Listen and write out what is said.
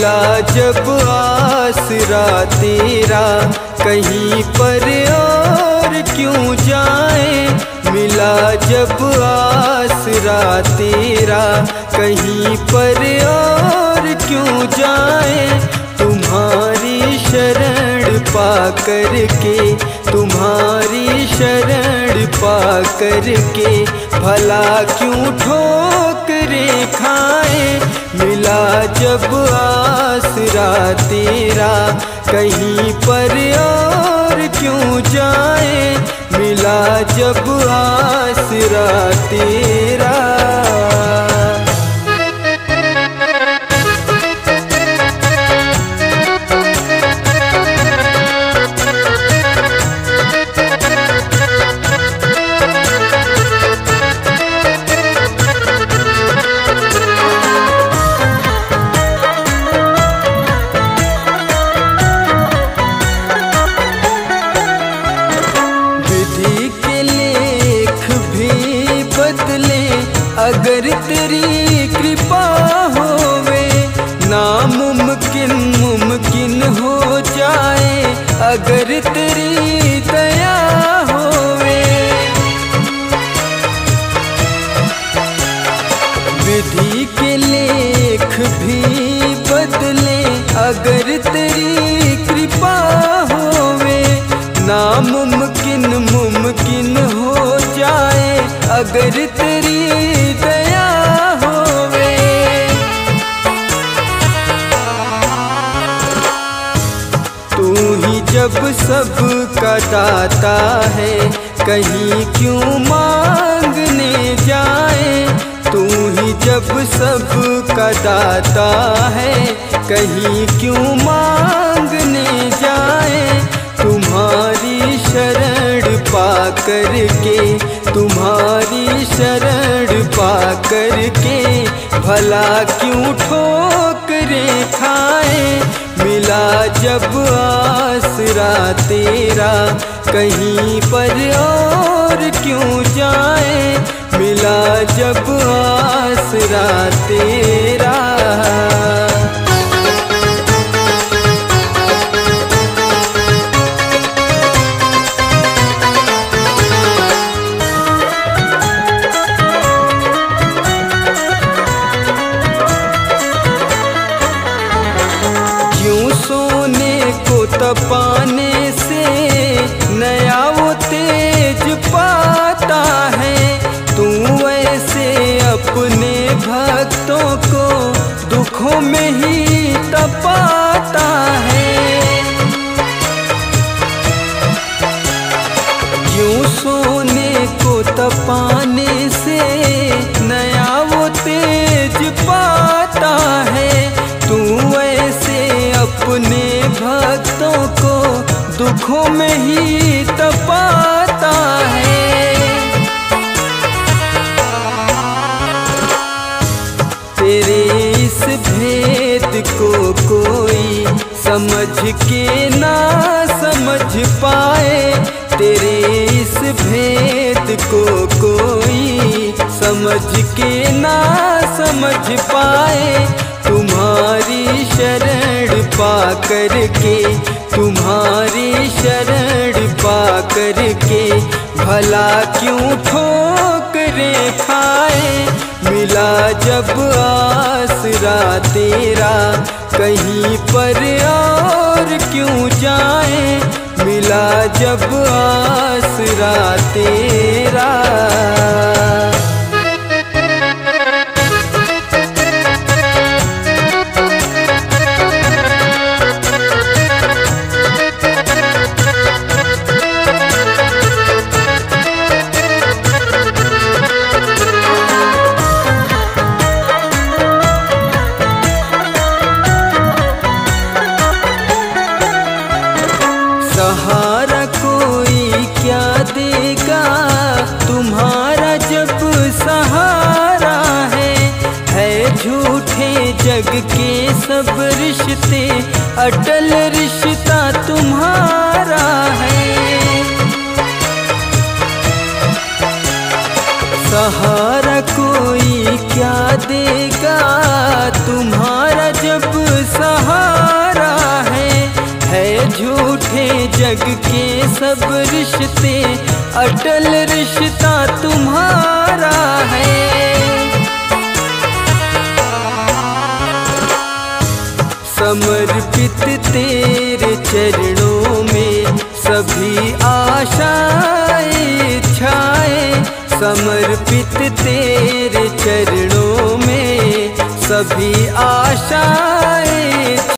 मिला जब आसरा तेरा कहीं पर और क्यों जाए? मिला जब आसरा तेरा कहीं पर और क्यों जाए? तुम्हारी शरण पा कर के तुम्हारी शरण पा कर के भला क्यों ठोकरे खाए मिला जब आसरा तेरा, कहीं पर और क्यों जाए? मिला जब आसरा तेरा। बदले अगर तेरी कृपा होवे नामुमकिन मुमकिन हो जाए, अगर तेरी दया होवे। विधि के लेख भी बदले, अगर दाता है। कहीं क्यों मांगने जाए? तू ही जब सब का दाता है। कहीं क्यों मांगने जाए? तुम्हारी शरण पा कर के तुम्हारी शरण पा कर के भला क्यों ठोकरे खाए? मिला जब आसरा तेरा कहीं पर और क्यों जाए? मिला जब आसरा तेरा। क्यों सोने तपाने से नया वो तेज पाता है। तू ऐसे अपने भक्तों को दुखों में ही तपाता है। क्यों सोने को तपाने से नया वो तेज पाता दुखों में ही तपाता है। तेरे इस भेद को कोई समझ के ना समझ पाए। तेरे इस भेद को कोई समझ के ना समझ पाए। तुम्हारी शरण पा कर के तुम्हारी शरण पा कर के भला क्यों ठोकरे खाए मिला जब आसरा तेरा, कहीं पर और क्यों जाए? मिला जब आसरा तेरा। सब रिश्ते, अटल रिश्ता तुम्हारा है। सहारा कोई क्या देगा? तुम्हारा जब सहारा है है झूठे जग के सब रिश्ते, अटल रिश्ता तुम्हारा है। समर्पित तेरे चरणों में सभी आशाएँ इच्छाएँ समर्पित तेरे चरणों में सभी आशाएँ